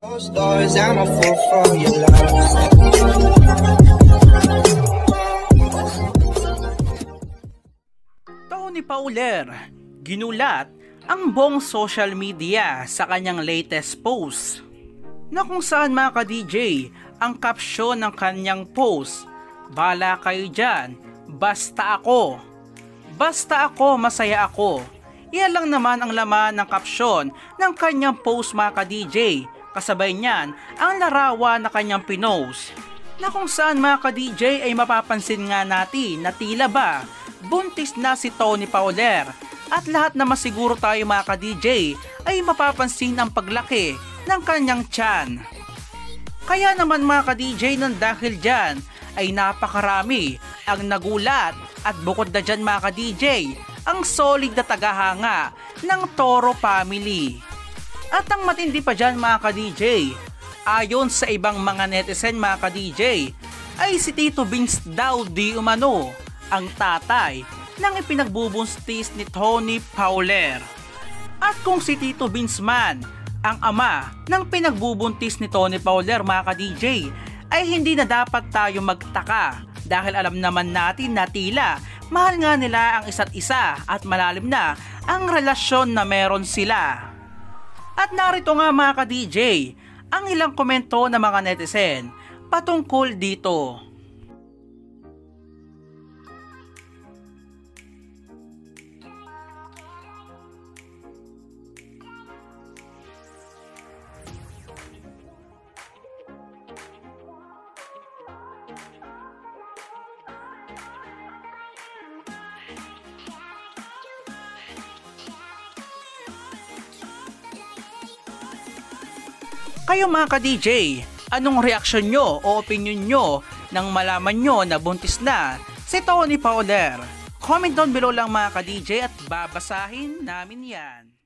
Doors, I'm a fool for your love. Tony Pauler, ginulat ang buong social media sa kanyang latest post na kung saan mga ka-DJ ang caption ng kanyang post Bala kayo dyan, basta ako. Basta ako, masaya ako. Iyan lang naman ang laman ng caption ng kanyang post mga ka-DJ. Kasabay niyan ang larawan na kanyang pinost na kung saan mga ka-DJ ay mapapansin nga natin na tila ba buntis na si Tony Pauler at lahat na masiguro tayo mga ka-DJ ay mapapansin ang paglaki ng kanyang tiyan. Kaya naman mga ka-DJ nang dahil dyan ay napakarami ang nagulat at bukod na dyan mga ka-DJ ang solid na tagahanga ng Toro family. At ang matindi pa dyan mga ka-DJ, ayon sa ibang mga netizen mga ka-DJ, ay si Tito Vince daw di umano ang tatay ng ipinagbubuntis ni Tony Fowler. At kung si Tito Vince man ang ama ng pinagbubuntis ni Tony Fowler mga ka-DJ, ay hindi na dapat tayo magtaka dahil alam naman natin na tila mahal nga nila ang isa't isa at malalim na ang relasyon na meron sila. At narito nga mga ka-DJ, ang ilang komento ng mga netizen patungkol dito. Kayo mga ka-DJ, anong reaksyon nyo o opinion nyo nang malaman nyo na buntis na si Tony Fowler? Comment down below lang mga ka-DJ at babasahin namin yan.